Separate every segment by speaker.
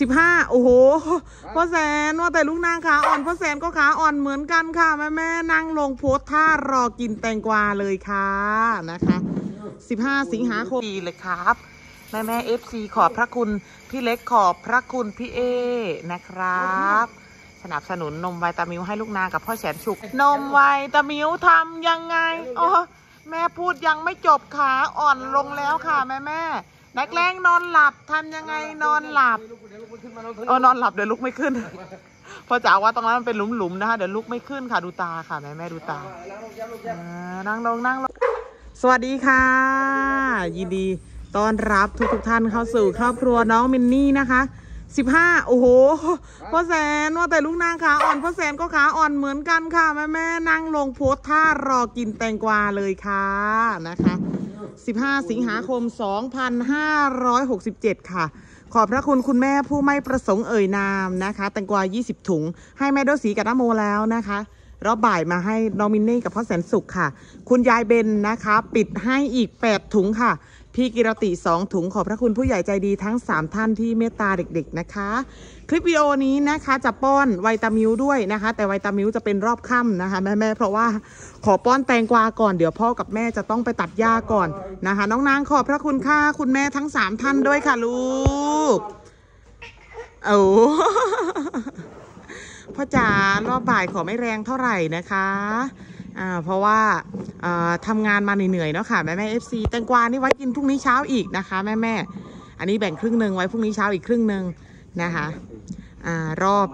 Speaker 1: สิบห้าโอ้โหพ่อแสนว่าแต่ลูกนางขาอ่อนพ่อแสนก็ขาอ่อนเหมือนกันค่ะ แม่แม่ๆนั่งลงโพสท่ารอกินแตงกวาเลยค่ะนะคะสิบห้าสิงหาคมดีเลยครับ แม่แม่ FC ขอบพระคุณพี่เล็กขอบพระคุณพี่เอนะครับสนับสนุนนม Vitamilk ให้ลูกนางกับพ่อแสนฉุก นม Vitamilk ทำยังไงอ๋อแม่พูดยังไม่จบขาอ่อนลงแล้วค่ะ แม่แม่ๆ นักแรงนอนหลับทำยังไงนอนหลับเออนอนหลับเดี๋ยวลุกไม่ขึ้นเพอจ๋าว่าตรงนั้นมันเป็นหลุมๆนะคะเดี๋ยวลุกไม่ขึ้นค่ะดูตาค่ะแม่แม่ดูตาอ่านั่งลงนั่งลงสวัสดีค่ะ ยินดีต้อนรับทุกทุกท่านเข้าสู่ครอบครัวน้องมินนี่นะคะสิบห้าโอ้โหพ่อแสนว่าแต่ลูกนางขาอ่อนพ่อแสนก็ขาอ่อนเหมือนกันค่ะแม่แม่นั่งลงโพสท่ารอกินแตงกวาเลยค่ะนะคะ 15 สิงหาคม 2567 ค่ะ ขอบพระคุณคุณแม่ผู้ไม่ประสงค์เอ่ยนามนะคะ แตงกวา 20 ถุง ให้แม่โดสีกับน้าโมแล้วนะคะรอบบ่ายมาให้น้องมินนี่กับพ่อแสนสุขค่ะ คุณยายเบนนะคะ ปิดให้อีก 8 ถุงค่ะ พี่กิรติ2ถุงขอบพระคุณผู้ใหญ่ใจดีทั้ง 3 ท่านที่เมตตาเด็ก ๆนะคะ คลิปวิดีโอนี้นะคะจะป้อนไวตามิวด้วยนะคะ แต่ไวตามิวจะเป็นรอบค่ำนะคะแม่ๆเพราะว่าขอป้อนแตงกวาก่อนเดี๋ยวพ่อกับแม่จะต้องไปตัดหญ้าก่อนนะคะ น้องนางขอบพระคุณค่ะคุณแม่ทั้งสามท่านด้วยค่ะลูกโอ้พ่อจ๋ารอบบ่ายขอไม่แรงเท่าไหร่นะคะ อ่าเพราะว่าอ่าทำงานมาเหนื่อยๆเนาะค่ะแม่แม่เอฟซีแตงกวานี่ไว้กินพรุ่งนี้เช้าอีกนะคะแม่แม่อันนี้แบ่งครึ่งหนึ่งไว้พรุ่งนี้เช้าอีกครึ่งหนึ่งนะคะอ่ารอบ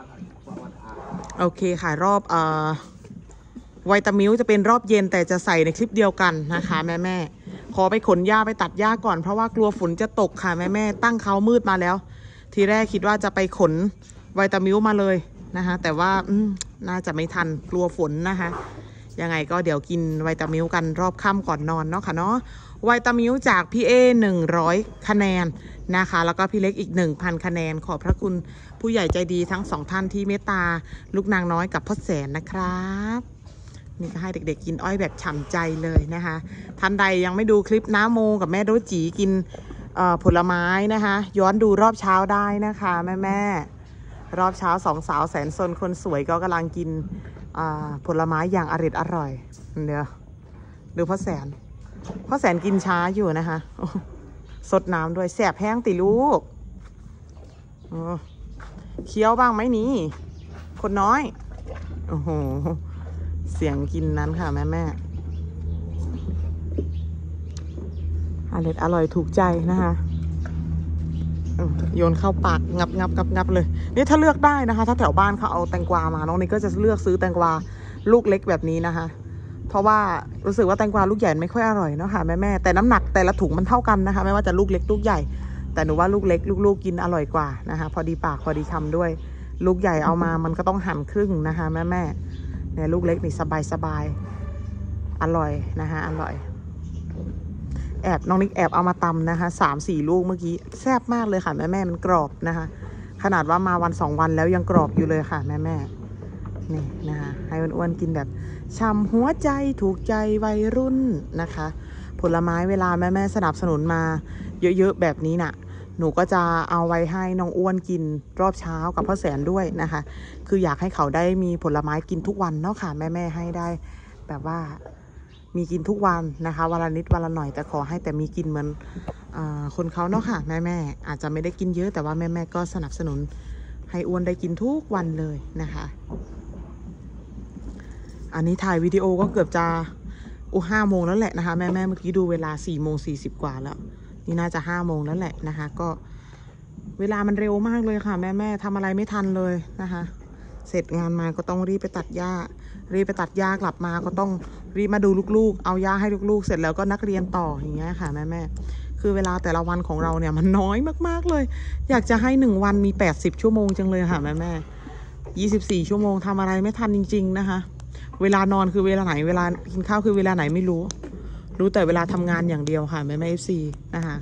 Speaker 1: โอเคค่ะรอบเอ่อไวตามิลจะเป็นรอบเย็นแต่จะใส่ในคลิปเดียวกันนะคะ แม่แม่ขอไปขนหญ้าไปตัดหญ้าก่อนเพราะว่ากลัวฝนจะตกค่ะแม่แม่ตั้งเขามืดมาแล้ว ทีแรกคิดว่าจะไปขนไวตามิลมาเลยนะคะแต่ว่าน่าจะไม่ทันกลัวฝนนะคะ ยังไงก็เดี๋ยวกินไวตามิลกันรอบค่ำก่อนนอนเนาะค่ะเนาะไวตามิลจากพี่เอหนึ่งร้อยคะแนนนะคะ แล้วก็พี่เล็กอีกหนึ่งพันคะแนน ขอบพระคุณผู้ใหญ่ใจดีทั้งสองท่านที่เมตตา ลูกนางน้อยกับพ่อแสนนะครับนี่ก็ให้เด็กๆกินอ้อยแบบฉ่ำใจเลยนะคะ ท่านใดยังไม่ดูคลิปน้าโมกับแม่โดจีกินผลไม้นะคะ ย้อนดูรอบเช้าได้นะคะ แม่แม่ๆรอบเช้าสองสาวแสนซนคนสวยก็กำลังกิน ผลไม้อย่างอร่อยอร่อยเดี๋ยวดูพ่อแสนพ่อแสนกินช้าอยู่นะคะสดน้ำด้วยแสบแห้งติลูกเคี้ยวบ้างไหมนี่ คนน้อย โอ้โห เสียงกินนั้นค่ะ แม่แม่อร่อยอร่อยถูกใจนะคะ โยนเข้าปากงับงับงับงับเลย นี่ถ้าเลือกได้นะคะ ถ้าแถวบ้านเขาเอาแตงกวามาน้องนี่ก็จะเลือกซื้อแตงกวาลูกเล็กแบบนี้นะคะ เพราะว่ารู้สึกว่าแตงกวาลูกใหญ่ไม่ค่อยอร่อยเนาะค่ะแม่แม่แต่น้ำหนักแต่ละถุงมันเท่ากันนะคะ ไม่ว่าจะลูกเล็กลูกใหญ่ แต่หนูว่าลูกเล็กลูกๆกินอร่อยกว่านะคะ พอดีปากพอดีคำด้วย ลูกใหญ่เอามามันก็ต้องหั่นครึ่งนะคะ แม่แม่เนี่ยลูกเล็กนี่สบายสบายอร่อยนะคะอร่อย แอบน้องนิกแอบเอามาตำนะคะสามสี่ลูกเมื่อกี้แซ่บมากเลยค่ะแม่แม่มันกรอบนะคะ ขนาดว่ามาวันสองวันแล้วยังกรอบอยู่เลยค่ะแม่แม่ๆนี่นะคะให้อ้วนๆกินแบบช่ำหัวใจถูกใจวัยรุ่นนะคะ ผลไม้เวลาแม่แม่สนับสนุนมา เยอะๆแบบนี้น่ะ หนูก็จะเอาไว้ให้น้องอ้วนกินรอบเช้ากับพ่อแสนด้วยนะคะ คืออยากให้เขาได้มีผลไม้กินทุกวันเนาะค่ะแม่ๆให้ได้แบบว่า มีกินทุกวันนะคะวันละนิดวันละหน่อยแต่ขอให้แต่มีกินเหมือนอคนเขาเนาะค่ะแม่ๆอาจจะไม่ได้กินเยอะแต่ว่าแม่ๆก็สนับสนุนให้อ้วนได้กินทุกวันเลยนะคะ อันนี้ถ่ายวิดีโอก็เกือบจะโอ้ห้าโมงแล้วแหละนะคะแม่ๆเมื่อกี้ดูเวลาสี่โมงสี่สิบกว่าแล้ว นี่น่าจะห้าโมงแล้วแหละนะคะ ก็เวลามันเร็วมากเลยค่ะ แม่แม่ทำอะไรไม่ทันเลยนะคะ เสร็จงานมาก็ต้องรีบไปตัดหญ้า รีบไปตัดหญ้ากลับมาก็ต้องรีบมาดูลูกๆ เอาหญ้าให้ลูกๆ เสร็จแล้วก็นักเรียนต่ออย่างเงี้ยค่ะแม่แม่คือเวลาแต่ละวันของเราเนี่ยมันน้อยมากๆเลย อยากจะให้หนึ่งวันมีแปดสิบชั่วโมงจังเลยค่ะแม่แม่ยี่สิบสี่ชั่วโมงทำอะไรไม่ทันจริง ๆนะคะ เวลานอนคือเวลาไหนเวลากินข้าวคือเวลาไหนไม่รู้ รู้แต่เวลาทำงานอย่างเดียวค่ะแม่แม่เอฟซีนะคะ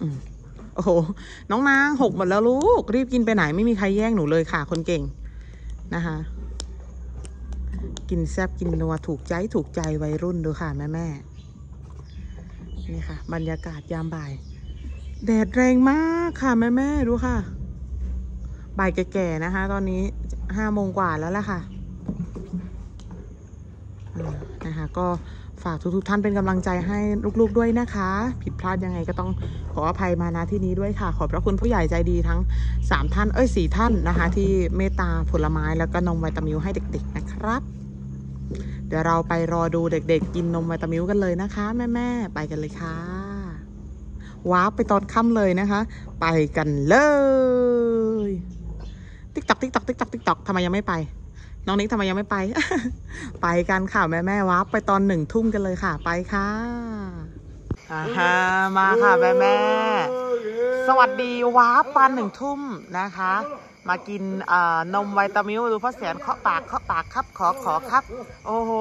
Speaker 1: อืม อ้โห น้องนางหกหมดแล้วลูก รีบกินไปไหนไม่มีใครแย่งหนูเลยค่ะ คนเก่งนะคะ กินแซบกินนัวถูกใจถูกใจวัยรุ่นดูค่ะแม่แม่นี่ค่ะ บรรยากาศยามบ่าย แดดแรงมากค่ะแม่แม่ดูค่ะ บ่ายแก่ๆนะคะ ตอนนี้ห้าโมงกว่าแล้วล่ะค่ะนะคะ ก็ ฝากทุกๆท่านเป็นกำลังใจให้ลูกๆด้วยนะคะ ผิดพลาดยังไงก็ต้องขออภัยมาณที่นี้ด้วยค่ะ ขอบพระคุณผู้ใหญ่ใจดีทั้ง 3 ท่านเอ้ยสี่ท่านนะคะ ที่เมตตาผลไม้แล้วก็นมวิตามิวให้เด็ก ๆนะครับ เดี๋ยวเราไปรอดูเด็ก ๆ กินนม Vitamilk กันเลยนะคะ แม่ๆไปกันเลยค่ะ warp ไปตอนค่ำเลยนะคะ ไปกันเลย tick tock tick tock tick tock tick tock ทำไมยังไม่ไป น้องนิกทำไมยังไม่ไป ไปกันค่ะแม่แม่ warp ไปตอนหนึ่งทุ่มกันเลยค่ะ ไปค่ะอ่าฮะมาค่ะแม่แม่สวัสดี warp ปันหนึ่งทุ่มนะคะ มากินนม Vitamilk ดูพ่อแสนเคาะปากเคาะปากครับขอขอครับ โอ้โห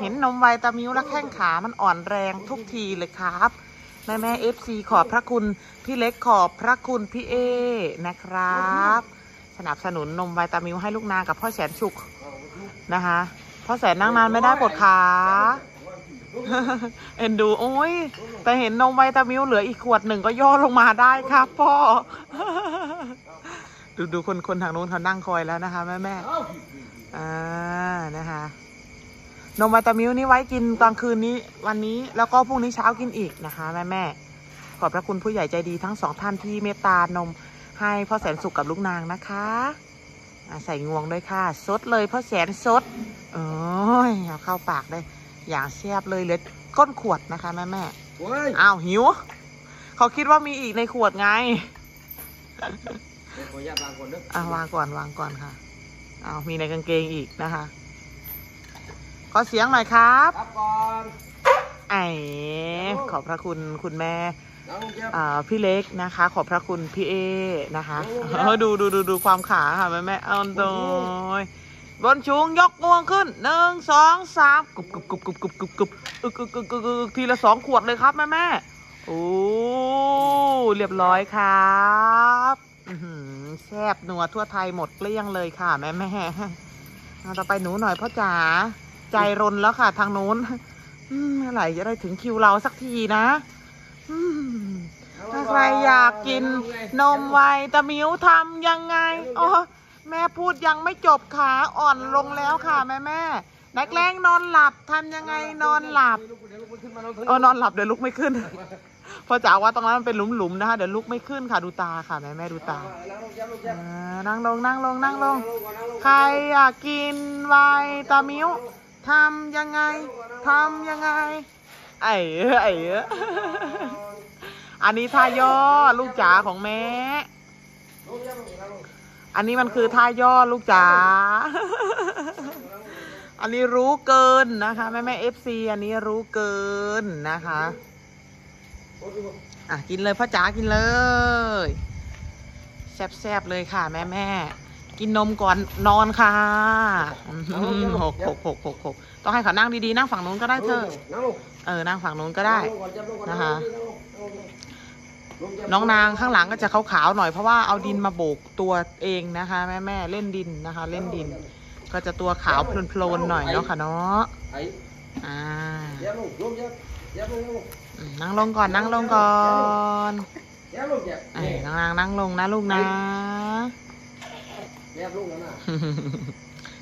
Speaker 1: เห็นนม Vitamilk แล้วแข้งขามันอ่อนแรงทุกทีเลยครับแม่แม่ FC ขอบพระคุณพี่เล็กขอบพระคุณพี่เอนะครับ สนับสนุนนม Vitamilk ให้ลูกนางกับพ่อแสนฉุกนะคะ พ่อแสนนั่งนานไม่ได้ปวดขา เอ็นดู โอ้ย แต่เห็นนม Vitamilk เหลืออีกขวดหนึ่งก็ย่อลงมาได้ครับพ่อ ดูดูคนคนทางนู้นเขานั่งคอยแล้วนะคะ แม่แม่อ่านะคะนมวิตามิวนี่ไว้กินกลางคืนนี้วันนี้แล้วก็พรุ่งนี้เช้ากินอีกนะคะ แม่แม่ขอบพระคุณผู้ใหญ่ใจดีทั้งสองท่านที่เมตตานม ให้พ่อแสนสุขกับลูกนางนะคะอ่าใส่งวงด้วยค่ะซดเลยพ่อแสนซดโอ้ยเอาเข้าปากได้อย่างแซ่บเลยเหลือก้นขวดนะคะแม่แม่
Speaker 2: โอ้ย
Speaker 1: อ้าวหิว เขาคิดว่ามีอีกในขวดไง
Speaker 2: ขออนุญาตวางก่อนเด้อ
Speaker 1: อะวางก่อนวางก่อนค่ะอ้าวมีในกางเกงอีกนะคะขอเสียงหน่อยครับ
Speaker 2: ครับก่อน
Speaker 1: ไอ้ขอบพระคุณคุณแม่
Speaker 2: น้องเจี๊ยบ
Speaker 1: อ่าพี่เล็กนะคะ ขอบพระคุณพี่เอนะคะ
Speaker 2: โอ้โห
Speaker 1: เออดูดูดูดูความขาค่ะแม่แม่เอาโดยบนชูงยกงวงขึ้นหนึ่งสองสามกรุบกรุบกรุบกรุบกรุบกรุบกรุบอึกอึกอึกอึกอึกทีละสองขวดเลยครับแม่แม่โอ้เรียบร้อยครับอื้อหือแซ่บนัวทั่วไทยหมดเกลี้ยงเลยค่ะแม่แม่เอาต่อไปหนูหน่อยพ่อจ๋าใจรนแล้วค่ะ ทางนู้นอืมเมื่อไหร่จะได้ถึงคิวเราสักทีนะอืม ถ้าใครอยากกินนมไวตามิวทำยังไงอ๋อแม่พูดยังไม่จบขาอ่อนลงแล้วค่ะแม่แม่นักแกล้งนอนหลับทำยังไงนอนหลับ
Speaker 2: เอ
Speaker 1: อนอนหลับเดี๋ยวลุกไม่ขึ้นเพอจ๋าว่าตรงนั้นมันเป็นหลุมๆนะคะเดี๋ยวลุกไม่ขึ้นค่ะดูตาค่ะแม่แม่ดูตา
Speaker 2: นั่งลงเจี๊ยบลงเจี๊ยบ
Speaker 1: อ่านั่งลงนั่งลงนั่งลง
Speaker 2: นั่งลง
Speaker 1: ใครอยากกินไวตามิวทำยังไงทำยังไง ไอ้เอ้ยไอ้เอ้ยอันนี้ท่าย่อลูกจ๋าของแม่ อันนี้มันคือท่าย่อลูกจ๋า อันนี้รู้เกินนะคะแม่แม่ FC อันนี้รู้เกินนะคะ
Speaker 2: อะ
Speaker 1: กินเลยพ่อจ๋ากินเลย แซบๆเลยค่ะแม่แม่กินนมก่อนนอนค่ะหกหกหกหกหก ต้องให้เขานั่งดีๆ นั่งฝั่งนู้นก็ได้เธอ
Speaker 2: นั่งลง
Speaker 1: เออ นั่งฝั่งนู้นก็ได้
Speaker 2: นั่งลงก่อนเจี๊ยบลงก่อ
Speaker 1: นะคะ
Speaker 2: งลงลงลงเจี๊ยบ
Speaker 1: น้องนางข้างหลังก็จะขาวๆหน่อยเพราะว่าเอาดินมาโบกตัวเองนะคะ แม่แม่ๆเล่นดินนะคะ เล่นดิน ก็จะตัวขาวโพลนๆหน่อยเนาะค่ะเนาะ
Speaker 2: ไอ้
Speaker 1: อ่า
Speaker 2: เจี๊ยบลงลงเจี๊ยบเจี๊ยบลงลง
Speaker 1: อืมนั่งลงก่อนนั่งลงก่อน
Speaker 2: เจี๊ยบลงเจี๊ยบ
Speaker 1: ไอ้น้องนางนั่งลงนะลูกนะ
Speaker 2: เจี๊ยบลงแล้วนะ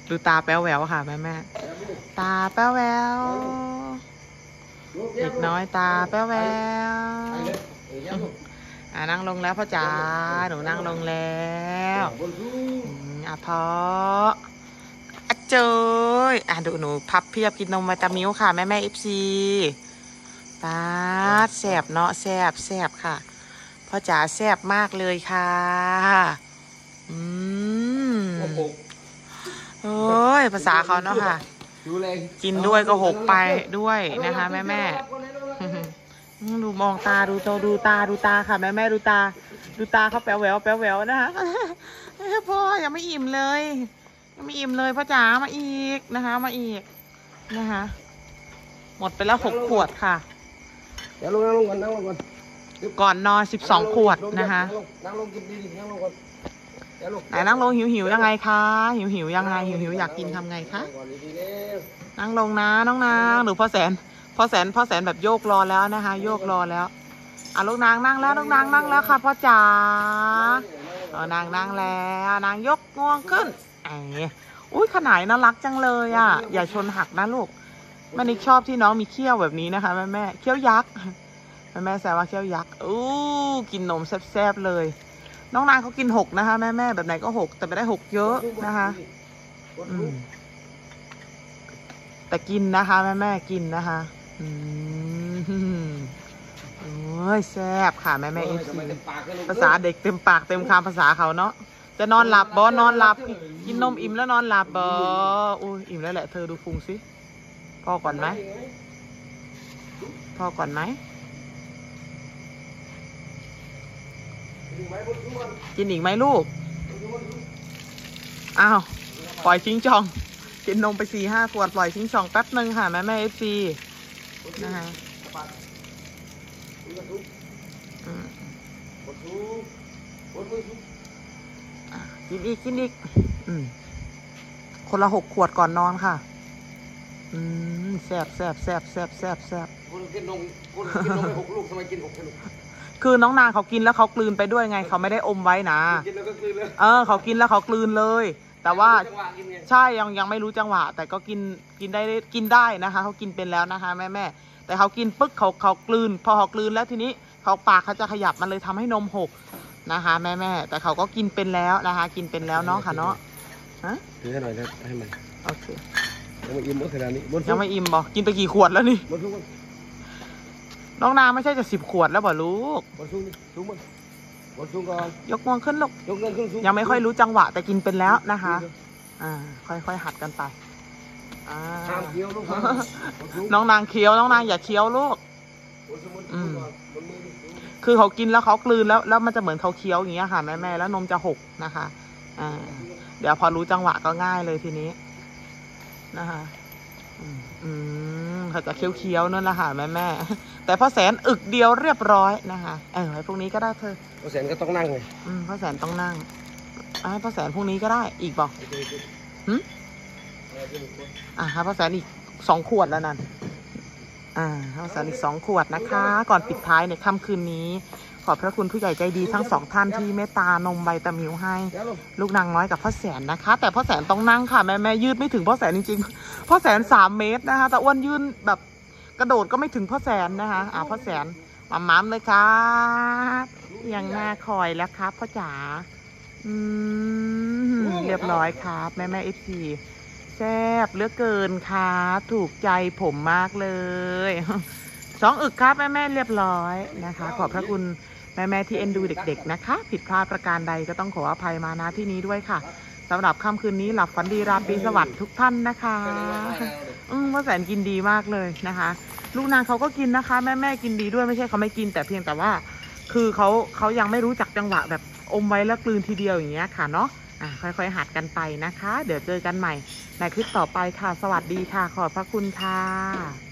Speaker 1: ดูตาแป๊วแววค่ะแม่แม่
Speaker 2: เจี๊ยบลง
Speaker 1: ๆ ตาแป๊วแวว
Speaker 2: ลงเจี๊
Speaker 1: เด็
Speaker 2: ยบ
Speaker 1: กน้อยตาแป๊วแวว
Speaker 2: ไปเลยเจี๊ยบลง
Speaker 1: อ่านั่งลงแล้วพ่อจ๋าหนูนั่งลงแล้ว
Speaker 2: บนทู
Speaker 1: อืมอะพออะเจยอะดูหนูพับเพียบกินนมวิตามิวค่ะแม่แม่เอฟซีปาดแสบเนาะแสบแสบค่ะพ่อจ๋าแสบมากเลยค่ะอืม
Speaker 2: โอ้โห
Speaker 1: โอ้ยภาษาเขาเนาะค่ะ
Speaker 2: ดูแรง
Speaker 1: กินด้วยก็หกไปด้วยนะคะ แม่แม่อืมดูมองตาดูโตดูตาดูตาค่ะ แม่แม่ดูตา ดูตาเขาแป๋วแหววแป๋วแหววนะคะเอ้ยพ่อยังไม่อิ่มเลยยังไม่อิ่มเลยพ่อจ๋ามาอีกนะคะ มาอีกนะคะ หมดไปแล้วหกขวดค่ะ
Speaker 2: เดี๋ยวลงนั่งลงก่อนนั่งลงก่อน
Speaker 1: ก่อนนอนสิบสองขวดนะคะ
Speaker 2: นั่งลงกินดีๆนั่งลงก่อนเดี๋ยวลง
Speaker 1: ไหนนั่งลงหิวหิวยังไงคะ หิวหิวยังไงหิวหิวอยากกินทำไงคะ
Speaker 2: นั่
Speaker 1: งลงนะน้องนางหนูพ่อแสนพ่อแสนพ่อแสนแบบโยกรอแล้วนะคะ โยกรอแล้วอะลูกนางนั่งแล้วลูกนางนั่งแล้วค่ะพ่อจ๋าเออนางนั่งแล้วนางยกงวงขึ้นไอ้อุ้ยขนายน่ารักจังเลยอะ อย่าชนหักนะลูกแม่นิกชอบที่น้องมีเขี้ยวแบบนี้นะคะแม่แม่เขี้ยวยักษ์แม่แม่แซวว่าเขี้ยวยักษ์อู้กินนมแซ่บๆเลย น้องนางเขากินหกนะคะ แม่แม่แบบไหนก็หกแต่ไม่ได้หกเยอะนะคะอืมแต่กินนะคะ แม่แม่กินนะคะอืมโอ้ยแซ่บค่ะ แม่แม่เอฟ
Speaker 2: ทำ
Speaker 1: ซี
Speaker 2: ไมเต็มปากกันลูก
Speaker 1: ภาษาเด็กเต็มปากเต็มคำภาษาเขาเนาะจะนอนหลับบอนอนหลับ กินนมอิ่มแล้วนอนหลับบออุ้ยอิ่มแล้วแหละเธอดูพุงสิพ่อก่อนไหมพ่อก่อนไหม กินอีกไหมลูก อ้าว ปล่อยชิงจอง กินนมไปสี่ห้าขวด ปล่อยชิงช่องแป๊บหนึ่งค่ะ แม่แม่เอฟซีนะคะกินอีก กินอีก อืม คนละหกขวดก่อนนอนค่ะ อืมแซบแซบแซบแซบแซบแซบ
Speaker 2: คนกินนมคนกินนมไปหกลูกทำไมกินหกแค่ลูก
Speaker 1: คือน้องนางเขากินแล้วเขากลืนไปด้วยไงเขาไม่ได้อมไว้นะ
Speaker 2: กินแล้วก็กลืนเลย
Speaker 1: เออเขากินแล้วเขากลืนเลย แต่ว่า
Speaker 2: จังหวะกินไง
Speaker 1: ใช่ยังยังไม่รู้จังหวะ แต่ก็กินกินได้กินได้นะคะเขากินเป็นแล้วนะคะแม่แม่แต่เขากินปึ๊กเขาเขากลืน พอเขากลืนแล้วทีนี้เขาปากเขาจะขยับมันเลยทำให้นมหกนะคะแม่แม่แต่เขาก็กินเป็นแล้วนะคะ กินเป็นแล้วเนาะค่ะเนาะฮะ
Speaker 2: ถือให้หน่อยนะให้มัน
Speaker 1: โอเค
Speaker 2: ยังไม่อิ่มเมื่อขนาดนี้บน
Speaker 1: ยังไม่อิ่มบอกกินไปกี่ขวดแล้วนี่
Speaker 2: บ นสูง
Speaker 1: น้องนางไม่ใช่จะสิบขวดแล้วบ่ลูก
Speaker 2: บนสูงสูงบนบนสูงก่อน
Speaker 1: ยกงวงขึ้นลูก
Speaker 2: ยกเงินขึ้นสูง
Speaker 1: ยังไม่ค่อยรู้จังหวะแต่กินเป็นแล้วนะคะ อ่า ค่อยๆหัดกันไปอ่า
Speaker 2: ห้ามเคี้ยวลูกครับบนสูง
Speaker 1: น้องนางเคี้ยวน้องนางอย่าเคี้ยวลูก
Speaker 2: บนสูงบนสูงก่อนบนมือดิสูง
Speaker 1: คือเขากินแล้วเขากลืนแล้วแล้วมันจะเหมือนเขาเคี้ยวอย่างเงี้ยค่ะแม่แม่แล้วนมจะหกนะคะ อ่า เดี๋ยวพอรู้จังหวะก็ง่ายเลยทีนี้นะคะ อืมอืมเขาจะเคี้ยวเคี้ยวๆนั่นแหละค่ะแม่แม่แต่พ่อแสนอึกเดียวเรียบร้อยนะคะเออไว้พรุ่งนี้ก็ได้เธอ
Speaker 2: เปอร์เซ็นต์ก็ต้องนั่งไง
Speaker 1: อืมพ่อแสนต้องนั่งอ่าพ่อแสนพรุ่งนี้ก็ได้อีกบอกหึอ่าครับพ่อแสนอีกสองขวดแล้วนั่นอ่าพ่อแสนอีกสองขวดนะคะ ก่อนปิดท้ายในค่ำคืนนี้ข อบพระคุณผู้ใหญ่ใจดีทั้งสองท่านที่เมตตานมใบตามิวให้
Speaker 2: เดี๋ยวลูก
Speaker 1: ลูกนางน้อยกับพ่อแสนนะคะ แต่พ่อแสนต้องนั่งค่ะแม่แม่ยืดไม่ถึงพ่อแสนจริงๆพ่อแสนสามเมตรนะคะแต่อ้วนยืนแบบกระโดดก็ไม่ถึงพ่อแสนนะคะอ่าพ่อแสนมาม้ามเลยครับยังหน้าคอยแล้วครับพ่อจ๋าอืมเรียบร้อยครับ แม่แม่ FC แซ่บเหลือเกินค่ะถูกใจผมมากเลยสองอึกครับแม่แม่เรียบร้อยนะคะ ขอบพระคุณ แม่แม่ที่เอ็นดูเด็ก ๆ นะคะ ผิดพลาดประการใดก็ต้องขออภัยมาณที่นี้ด้วยค่ะสำหรับค่ำคืนนี้หลับฝันดีราตรีสวัสดิ์ทุกท่านนะคะ อืมว่าแสนกินดีมากเลยนะคะ ลูกนางเขาก็กินนะคะ แม่แม่กินดีด้วยไม่ใช่เขาไม่กิน แต่เพียงแต่ว่า คือเขาเขายังไม่รู้จักจังหวะแบบอมไว้แล้วกลืนทีเดียวอย่างเงี้ยค่ะเนาะอะค่อยๆหัดกันไปนะคะ เดี๋ยวเจอกันใหม่ในคลิปต่อไปค่ะ สวัสดีค่ะ ขอบพระคุณค่ะ